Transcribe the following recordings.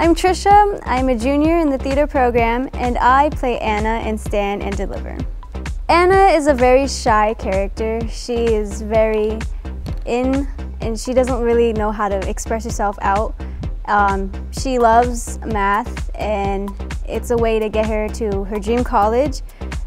I'm Trisha. I'm a junior in the theater program and I play Anna in Stand and Deliver. Anna is a very shy character. She is very in and she doesn't really know how to express herself out. Um, she loves math and it's a way to get her to her dream college,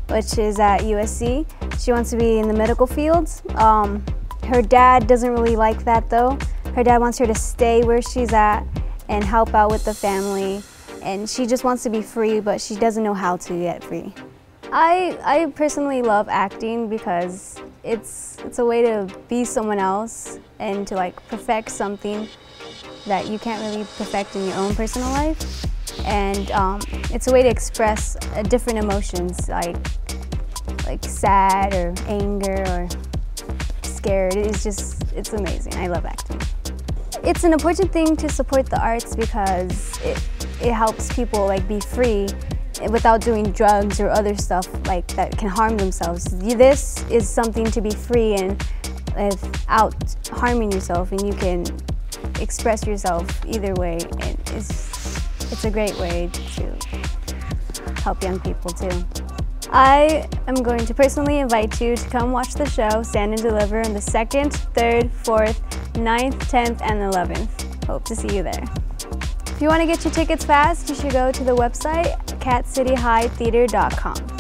which is at USC. She wants to be in the medical fields. Um, her dad doesn't really like that though. Her dad wants her to stay where she's at and help out with the family. And she just wants to be free, but she doesn't know how to get free. I, I personally love acting because it's, it's a way to be someone else and to like perfect something that you can't really perfect in your own personal life. And um, it's a way to express uh, different emotions like, like sad or anger or scared. It's just, it's amazing. I love acting. It's an important thing to support the arts because it, it helps people like be free without doing drugs or other stuff like that can harm themselves. This is something to be free and without harming yourself and you can express yourself either way. And it's, it's a great way to help young people too. I am going to personally invite you to come watch the show Stand and Deliver on the 2nd, 3rd, 4th, 9th, 10th, and 11th. Hope to see you there. If you want to get your tickets fast, you should go to the website catcityhightheater.com.